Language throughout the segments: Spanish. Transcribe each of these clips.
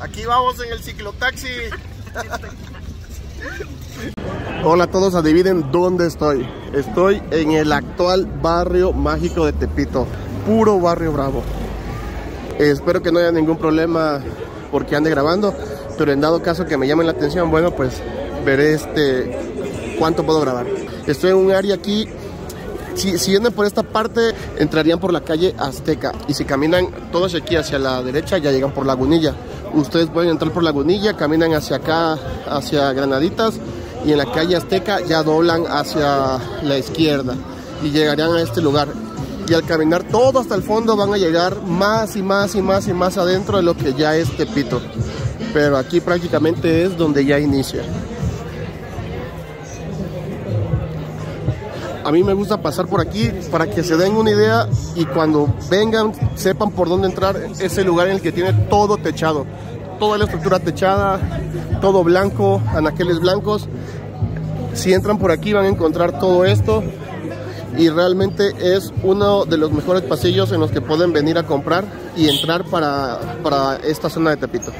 Aquí vamos en el ciclotaxi. Hola a todos, adivinen dónde estoy. Estoy en el actual barrio mágico de Tepito. Puro barrio bravo. espero que no haya ningún problema porque ande grabando. Pero en dado caso que me llamen la atención, bueno, pues veré este cuánto puedo grabar. Estoy en un área aquí si, si vienen por esta parte, entrarían por la calle Azteca. Y si caminan todos aquí hacia la derecha, ya llegan por Lagunilla. Ustedes pueden entrar por Lagunilla, caminan hacia acá, hacia Granaditas. Y en la calle Azteca ya doblan hacia la izquierda. Y llegarían a este lugar. Y al caminar todo hasta el fondo van a llegar más y más y más y más adentro de lo que ya es Tepito. Pero aquí prácticamente es donde ya inicia. A mí me gusta pasar por aquí para que se den una idea y cuando vengan sepan por dónde entrar. Es el lugar en el que tiene todo techado, toda la estructura techada, todo blanco, anaqueles blancos. Si entran por aquí van a encontrar todo esto y realmente es uno de los mejores pasillos en los que pueden venir a comprar y entrar para, para esta zona de Tepito.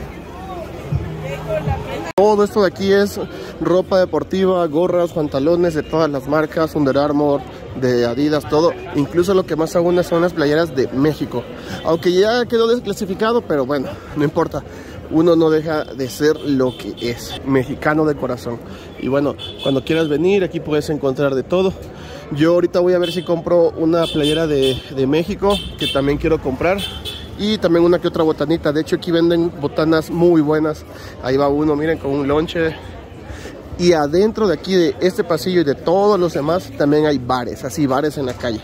Todo esto de aquí es ropa deportiva, gorras, pantalones de todas las marcas, Under Armour, de Adidas, todo. Incluso lo que más aún son las playeras de México. Aunque ya quedó desclasificado, pero bueno, no importa. Uno no deja de ser lo que es, mexicano de corazón. Y bueno, cuando quieras venir, aquí puedes encontrar de todo. Yo ahorita voy a ver si compro una playera de, de México, que también quiero comprar y también una que otra botanita. De hecho, aquí venden botanas muy buenas. Ahí va uno, miren, con un lonche. Y adentro de aquí, de este pasillo y de todos los demás, también hay bares, así bares en la calle.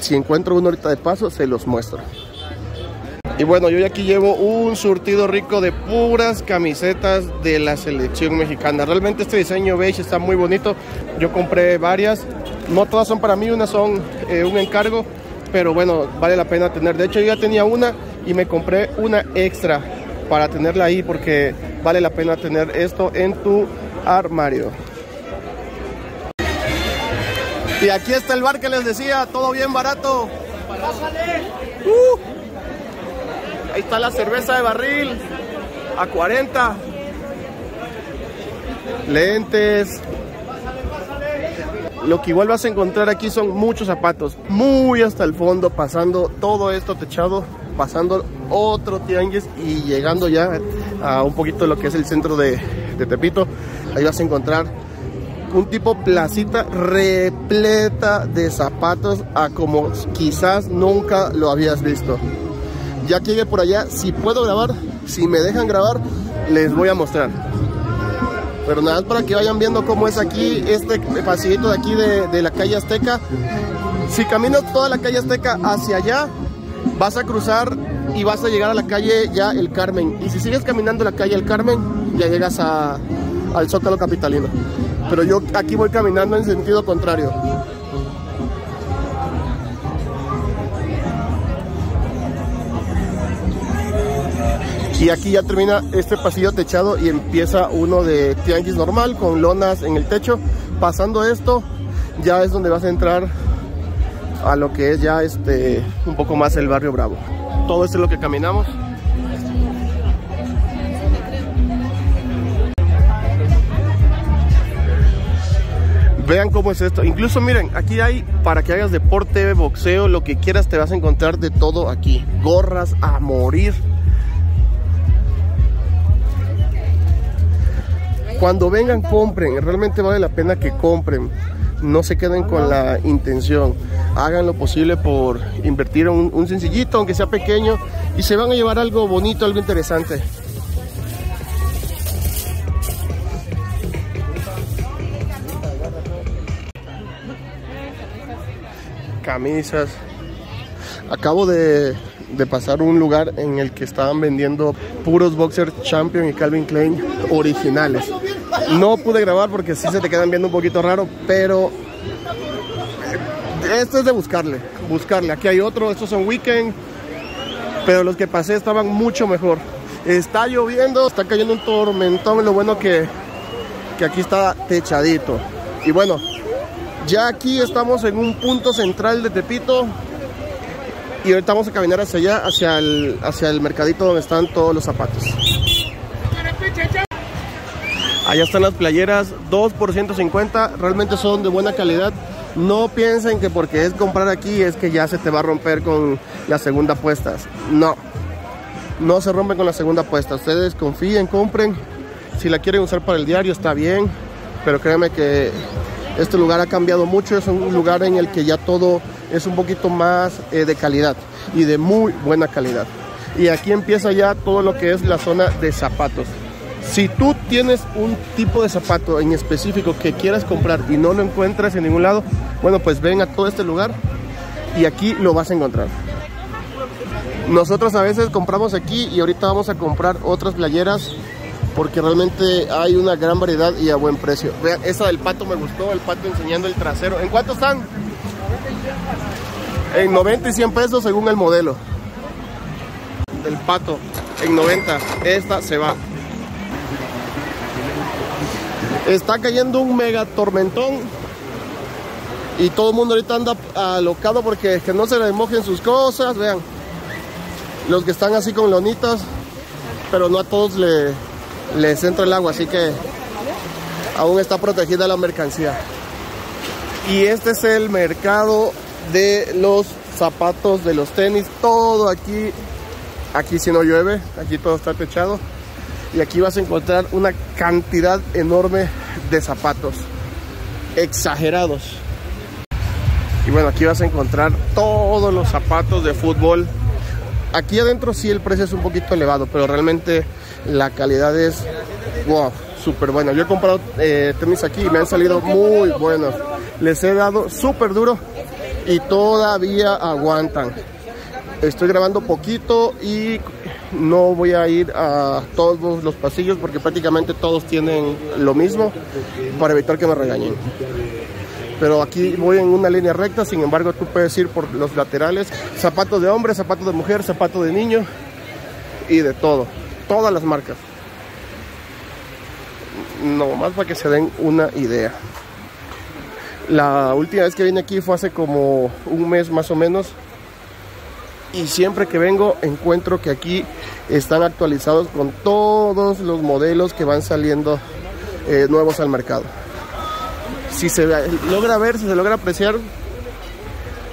Si encuentro uno ahorita de paso, se los muestro. Y bueno, yo aquí llevo un surtido rico de puras camisetas de la selección mexicana. Realmente este diseño beige está muy bonito. Yo compré varias. No todas son para mí, unas son eh, un encargo. Pero bueno, vale la pena tener. De hecho, yo ya tenía una y me compré una extra para tenerla ahí porque vale la pena tener esto en tu armario. Y aquí está el bar que les decía, todo bien barato. Uh. ahí está la cerveza de barril a 40. Lentes. Lo que igual vas a encontrar aquí son muchos zapatos, muy hasta el fondo, pasando todo esto techado pasando otro tianguis y llegando ya a un poquito de lo que es el centro de, Tepito. Ahí vas a encontrar un tipo placita repleta de zapatos a como quizás nunca lo habías visto. Ya que llegué por allá, si puedo grabar, si me dejan grabar, les voy a mostrar. Pero nada más para que vayan viendo cómo es aquí este pasillito de aquí de, de la calle Azteca. Si caminas toda la calle Azteca hacia allá, vas a cruzar y vas a llegar a la calle ya El Carmen. Y si sigues caminando la calle El Carmen, ya llegas al Zócalo Capitalino. Pero yo aquí voy caminando en sentido contrario. Y aquí ya termina este pasillo techado y empieza uno de tianguis normal con lonas en el techo. Pasando esto, ya es donde vas a entrar a lo que es ya este un poco más el barrio Bravo. Todo esto es lo que caminamos. Vean cómo es esto. Incluso miren, aquí hay para que hagas deporte, boxeo, lo que quieras, te vas a encontrar de todo aquí. Gorras a morir. Cuando vengan, compren. Realmente vale la pena que compren no se queden con la intención. Hagan lo posible por invertir un, sencillito, aunque sea pequeño, y se van a llevar algo bonito, algo interesante. Camisas. Acabo de, de pasar un lugar en el que estaban vendiendo puros Boxer Champion y Calvin Klein originales. No pude grabar porque sí se te quedan viendo un poquito raro, pero esto es de buscarle, buscarle. Aquí hay otro, estos son Weekend, pero los que pasé estaban mucho mejor. Está lloviendo, está cayendo un tormentón, lo bueno que, que aquí está techadito. Y bueno, ya aquí estamos en un punto central de Tepito y ahorita vamos a caminar hacia allá, hacia el, hacia el mercadito donde están todos los zapatos. Allá están las playeras, 2 por 150, realmente son de buena calidad. No piensen que porque es comprar aquí es que ya se te va a romper con la segunda puesta. No, no se rompen con la segunda puesta. Ustedes confíen, compren. Si la quieren usar para el diario está bien, pero créanme que este lugar ha cambiado mucho. Es un lugar en el que ya todo es un poquito más eh, de calidad y de muy buena calidad. Y aquí empieza ya todo lo que es la zona de zapatos. Si tú tienes un tipo de zapato en específico que quieras comprar y no lo encuentras en ningún lado, bueno, pues ven a todo este lugar y aquí lo vas a encontrar. Nosotros a veces compramos aquí y ahorita vamos a comprar otras playeras porque realmente hay una gran variedad y a buen precio. Vean, esa del pato me gustó, el pato enseñando el trasero. ¿En cuánto están? En 90 y 100 pesos según el modelo. Del pato, en 90. Esta se va. Está cayendo un mega tormentón. Y todo el mundo ahorita anda alocado porque que no se le mojen sus cosas. Vean. Los que están así con lonitas. Pero no a todos le, les entra el agua. Así que aún está protegida la mercancía. Y este es el mercado de los zapatos, de los tenis. Todo aquí. Aquí si no llueve. Aquí todo está techado y aquí vas a encontrar una cantidad enorme de zapatos exagerados y bueno aquí vas a encontrar todos los zapatos de fútbol aquí adentro sí el precio es un poquito elevado pero realmente la calidad es wow buena yo he comprado eh, tenis aquí y me han salido muy buenos les he dado súper duro y todavía aguantan estoy grabando poquito y no voy a ir a todos los pasillos porque prácticamente todos tienen lo mismo para evitar que me regañen. Pero aquí voy en una línea recta, sin embargo tú puedes ir por los laterales. Zapatos de hombre, zapatos de mujer, zapatos de niño y de todo. Todas las marcas. No, más para que se den una idea. La última vez que vine aquí fue hace como un mes más o menos y siempre que vengo encuentro que aquí están actualizados con todos los modelos que van saliendo eh, nuevos al mercado. Si se logra ver, si se logra apreciar,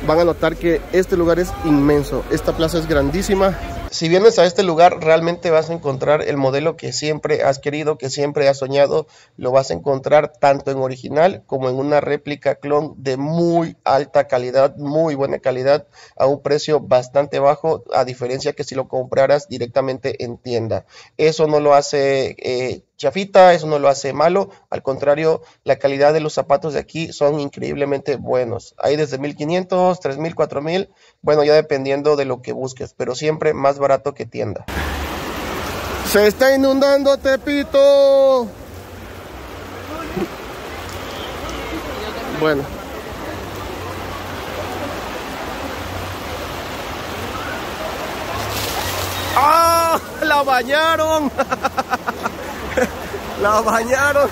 van a notar que este lugar es inmenso. Esta plaza es grandísima si vienes a este lugar, realmente vas a encontrar el modelo que siempre has querido, que siempre has soñado. Lo vas a encontrar tanto en original como en una réplica clon de muy alta calidad, muy buena calidad, a un precio bastante bajo, a diferencia que si lo compraras directamente en tienda. Eso no lo hace eh, chafita, eso no lo hace malo, al contrario, la calidad de los zapatos de aquí son increíblemente buenos. Hay desde 1500, 3000, 4000, bueno, ya dependiendo de lo que busques, pero siempre más barato que tienda. Se está inundando Tepito. Bueno. ¡Ah! ¡La bañaron! La bañaron.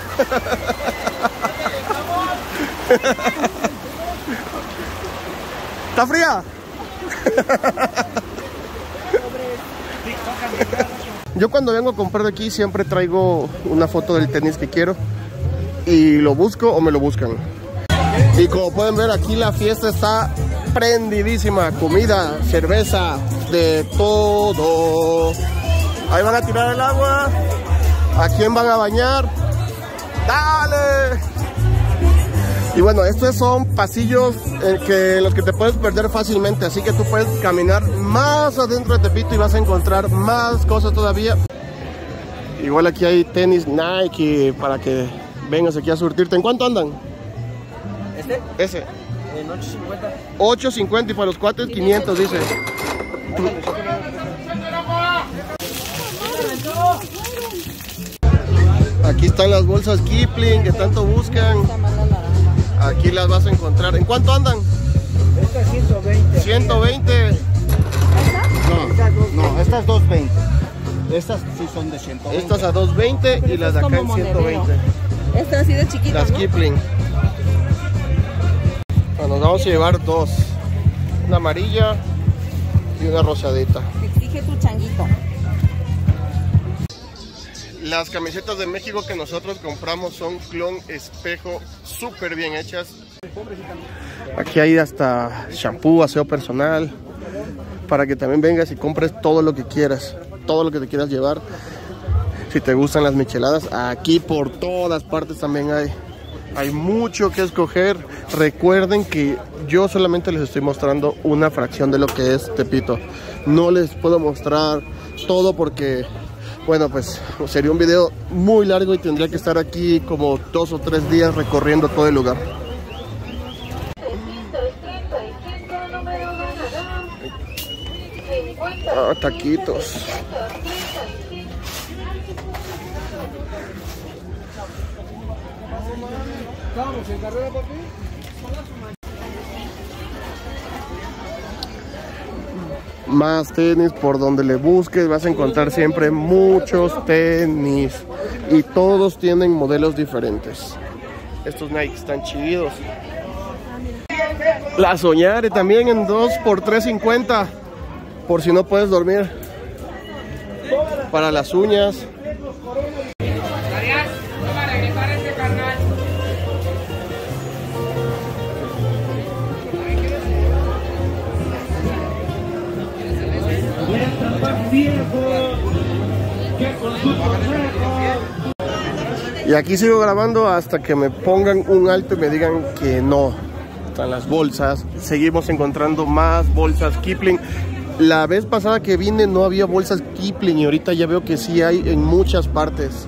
¿Está fría? Yo cuando vengo a comprar de aquí siempre traigo una foto del tenis que quiero y lo busco o me lo buscan. Y como pueden ver aquí la fiesta está prendidísima, comida, cerveza, de todo. Ahí van a tirar el agua. ¿A quién van a bañar? ¡Dale! Y bueno, estos son pasillos en que los que te puedes perder fácilmente, así que tú puedes caminar más adentro de Tepito y vas a encontrar más cosas todavía. Igual aquí hay tenis Nike para que vengas aquí a surtirte. ¿En cuánto andan? ¿Este? Ese. En 8.50. 8.50 y para los cuates 500 dice. Aquí están las bolsas Kipling que tanto buscan. Aquí las vas a encontrar. ¿En cuánto andan? Esta es 120. 120. No, no, estas 220. Estas sí son de 120. Estas a 220 y las de acá en 120. Esta así de chiquita, Las ¿no? Kipling. Bueno, nos vamos a llevar dos. Una amarilla y una rosadita. Las camisetas de México que nosotros compramos son clon espejo, súper bien hechas. Aquí hay hasta shampoo, aseo personal, para que también vengas y compres todo lo que quieras, todo lo que te quieras llevar. Si te gustan las micheladas, aquí por todas partes también hay. Hay mucho que escoger. Recuerden que yo solamente les estoy mostrando una fracción de lo que es Tepito. No les puedo mostrar todo porque bueno, pues sería un video muy largo y tendría que estar aquí como dos o tres días recorriendo todo el lugar. Ah, taquitos. Más tenis por donde le busques vas a encontrar siempre muchos tenis. Y todos tienen modelos diferentes. Estos Nike están chidos. La Soñare también en 2 por 350 por si no puedes dormir. Para las uñas Y aquí sigo grabando hasta que me pongan un alto y me digan que no. Están las bolsas. Seguimos encontrando más bolsas Kipling. La vez pasada que vine no había bolsas Kipling y ahorita ya veo que sí hay en muchas partes.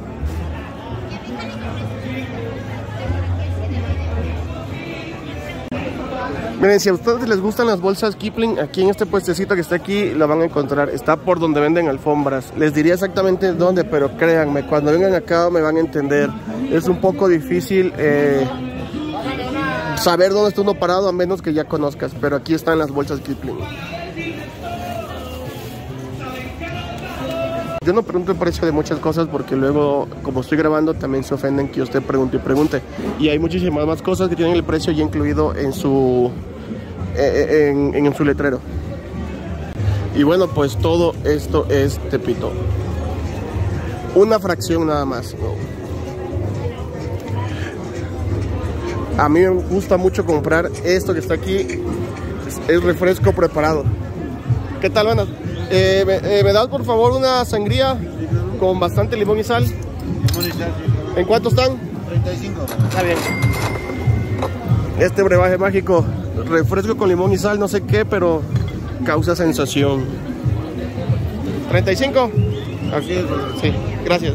Miren, si a ustedes les gustan las bolsas Kipling, aquí en este puestecito que está aquí, la van a encontrar. Está por donde venden alfombras. Les diría exactamente dónde, pero créanme, cuando vengan acá me van a entender. Es un poco difícil eh, saber dónde está uno parado a menos que ya conozcas. Pero aquí están las bolsas Kipling. Yo no pregunto el precio de muchas cosas porque luego, como estoy grabando, también se ofenden que usted pregunte y pregunte. Y hay muchísimas más cosas que tienen el precio ya incluido en su, eh, en, en su letrero. Y bueno, pues todo esto es Tepito. Una fracción nada más. A mí me gusta mucho comprar esto que está aquí. Es, es refresco preparado. ¿Qué tal, buenas? Eh, me, eh, ¿Me das por favor una sangría con bastante limón y sal? Limón y sal, sí. ¿En cuánto están? 35. Está bien. Este brebaje mágico, refresco con limón y sal, no sé qué, pero causa sensación. ¿35? Así es. Sí, gracias.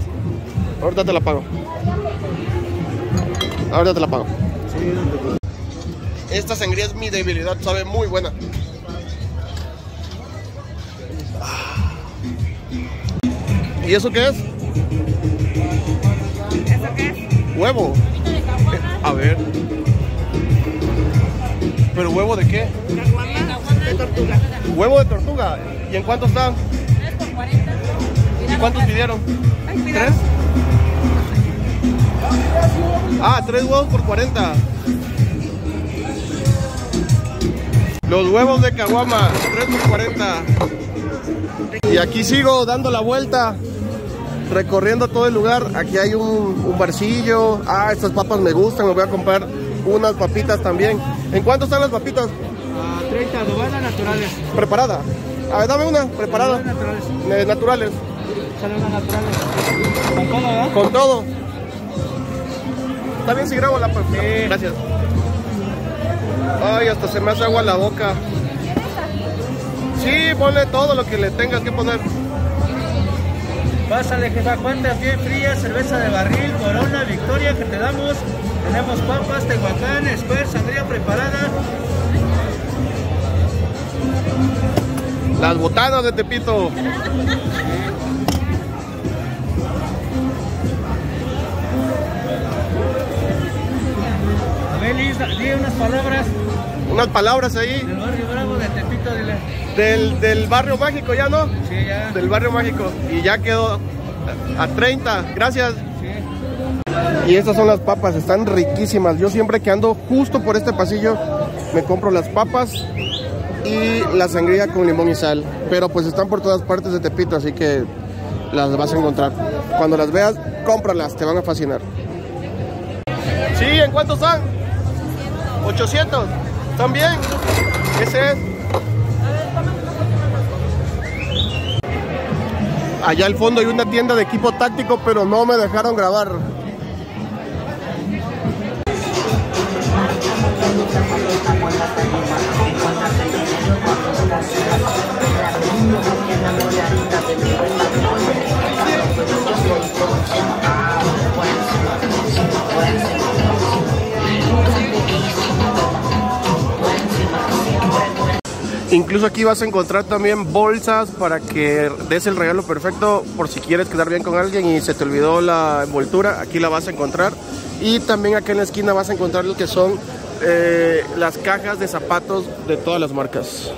Ahorita te la pago. Ahorita te la pago. Sí, no te preocupes. Esta sangría es mi debilidad, sabe muy buena. ¿Y eso qué es? ¿Eso qué es? Huevo. A ver. ¿Pero huevo de qué? De tortuga. Huevo de tortuga. ¿Y en cuánto está? 3 por 40. ¿Y cuántos pidieron? ¿Tres? Ah, tres huevos por 40. Los huevos de caguama, 3 por 40. Y aquí sigo dando la vuelta, recorriendo todo el lugar. Aquí hay un, un barcillo. Ah, estas papas me gustan, me voy a comprar unas papitas también. ¿En cuánto están las papitas? A 30 aduanas naturales. Preparada. A ver, dame una, preparada. Naturales. Eh, naturales. Sale una naturales. Con todo, ¿verdad? Con todo. Está bien si grabo la pa- Gracias. Ay, hasta se me hace agua la boca. Sí, ponle todo lo que le tengas que poner. Pásale, jefa, cuentas bien frías, cerveza de barril, corona, victoria que te damos. Tenemos papas, tehuacán, esper, sangría preparada. Las botanas de Tepito. A ver, Liz, di unas palabras Unas palabras ahí del, del barrio mágico, ¿ya no? Sí, ya. Del barrio mágico. Y ya quedó a 30. Gracias. Sí. Y estas son las papas, están riquísimas. Yo siempre que ando justo por este pasillo me compro las papas y la sangría con limón y sal. Pero pues están por todas partes de Tepito, así que las vas a encontrar. Cuando las veas, cómpralas, te van a fascinar. Sí, ¿en cuánto están? 800. ¿Están bien? Ese es. Allá al fondo hay una tienda de equipo táctico, pero no me dejaron grabar. Incluso aquí vas a encontrar también bolsas para que des el regalo perfecto por si quieres quedar bien con alguien y se te olvidó la envoltura, aquí la vas a encontrar. Y también aquí en la esquina vas a encontrar lo que son eh, las cajas de zapatos de todas las marcas.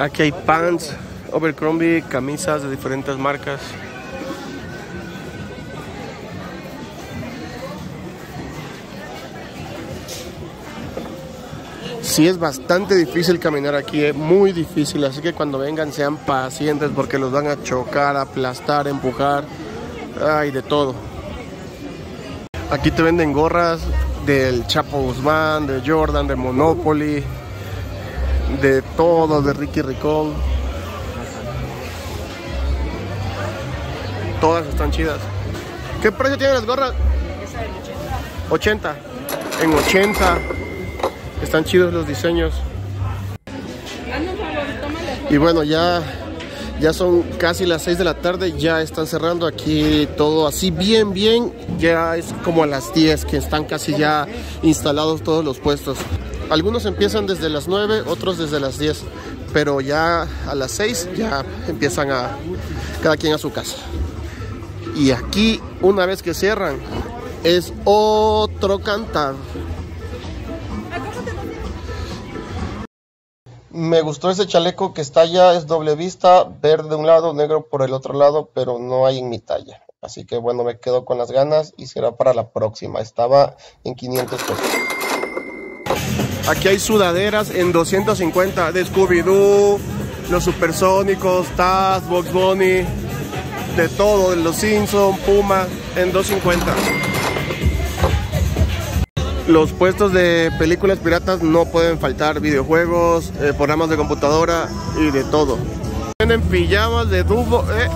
Aquí hay pants, Overcrombie, camisas de diferentes marcas. Sí es bastante difícil caminar aquí, es muy difícil, así que cuando vengan sean pacientes porque los van a chocar, aplastar, empujar, ay, de todo. Aquí te venden gorras del Chapo Guzmán, de Jordan, de Monopoly, de todo, de Ricky Ricón. Todas están chidas. ¿Qué precio tienen las gorras? 80. En 80. Están chidos los diseños. Y bueno, ya, ya son casi las 6 de la tarde, ya están cerrando aquí todo así bien, bien. Ya es como a las 10 que están casi ya instalados todos los puestos. Algunos empiezan desde las 9, otros desde las 10, pero ya a las 6 ya empiezan a cada quien a su casa. Y aquí, una vez que cierran, es otro cantar. Me gustó ese chaleco que está allá, es doble vista, verde de un lado, negro por el otro lado, pero no hay en mi talla. Así que bueno, me quedo con las ganas y será para la próxima. Estaba en 500 pesos. Aquí hay sudaderas en 250 de Scooby-Doo, los supersónicos, Taz, Box Bunny, de todo, de los Simpson, Puma, en 250. Los puestos de películas piratas no pueden faltar, videojuegos, eh, programas de computadora y de todo. Tienen pijamas de Dumbo, eh.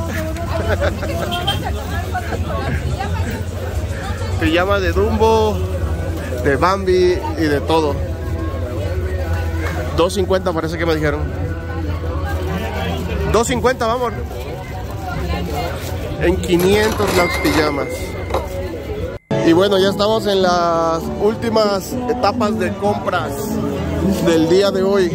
pijamas de Dumbo, de Bambi y de todo. 250 parece que me dijeron. 250, vamos. En 500 las pijamas. Y bueno, ya estamos en las últimas etapas de compras del día de hoy.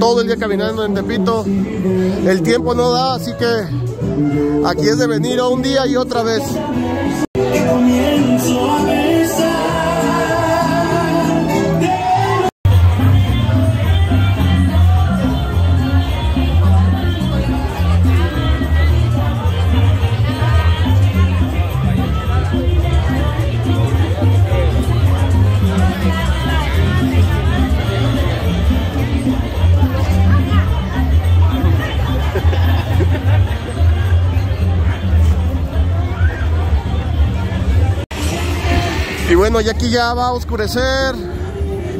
Todo el día caminando en Tepito. El tiempo no da, así que aquí es de venir un día y otra vez. Y bueno, ya aquí ya va a oscurecer.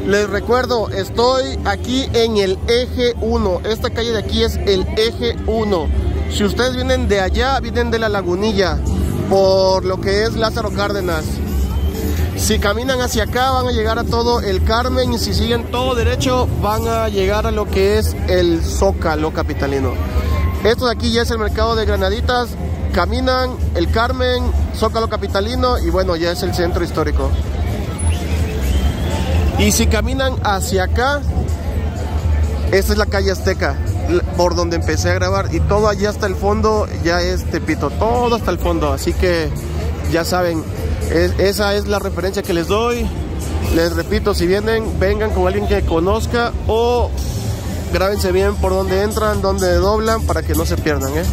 Les recuerdo, estoy aquí en el eje 1. Esta calle de aquí es el eje 1. Si ustedes vienen de allá, vienen de la lagunilla, por lo que es Lázaro Cárdenas. Si caminan hacia acá van a llegar a todo el Carmen y si siguen todo derecho van a llegar a lo que es el Zócalo capitalino. Esto de aquí ya es el mercado de Granaditas. Caminan el Carmen, Zócalo capitalino y bueno, ya es el centro histórico. Y si caminan hacia acá, esta es la calle Azteca, por donde empecé a grabar. Y todo allá hasta el fondo ya es Tepito, todo hasta el fondo. Así que ya saben, es, esa es la referencia que les doy. Les repito, si vienen, vengan con alguien que conozca o grábense bien por donde entran, donde doblan, para que no se pierdan. ¿eh?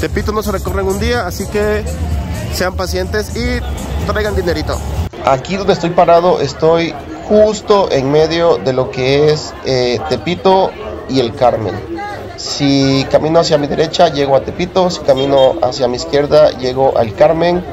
Tepito no se recorre en un día, así que sean pacientes y traigan dinerito. Aquí donde estoy parado, estoy justo en medio de lo que es eh, Tepito y el Carmen. Si camino hacia mi derecha, llego a Tepito. Si camino hacia mi izquierda, llego al Carmen,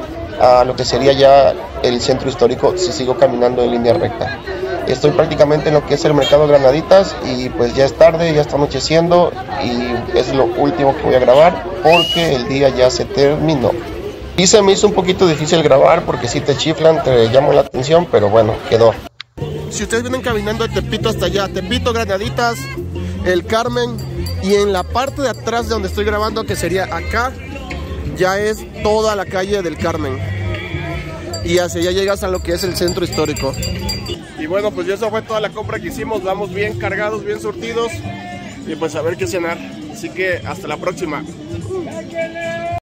a lo que sería ya el centro histórico si sigo caminando en línea recta. Estoy prácticamente en lo que es el mercado Granaditas y pues ya es tarde, ya está anocheciendo y es lo último que voy a grabar porque el día ya se terminó. Y se me hizo un poquito difícil grabar porque si te chiflan, te llamo la atención, pero bueno, quedó. Si ustedes vienen caminando de Tepito hasta allá, Tepito, Granaditas, el Carmen y en la parte de atrás de donde estoy grabando, que sería acá, ya es toda la calle del Carmen. Y hacia allá llegas a lo que es el centro histórico. Y bueno, pues eso fue toda la compra que hicimos. Vamos bien cargados, bien surtidos. Y pues a ver qué cenar. Así que hasta la próxima.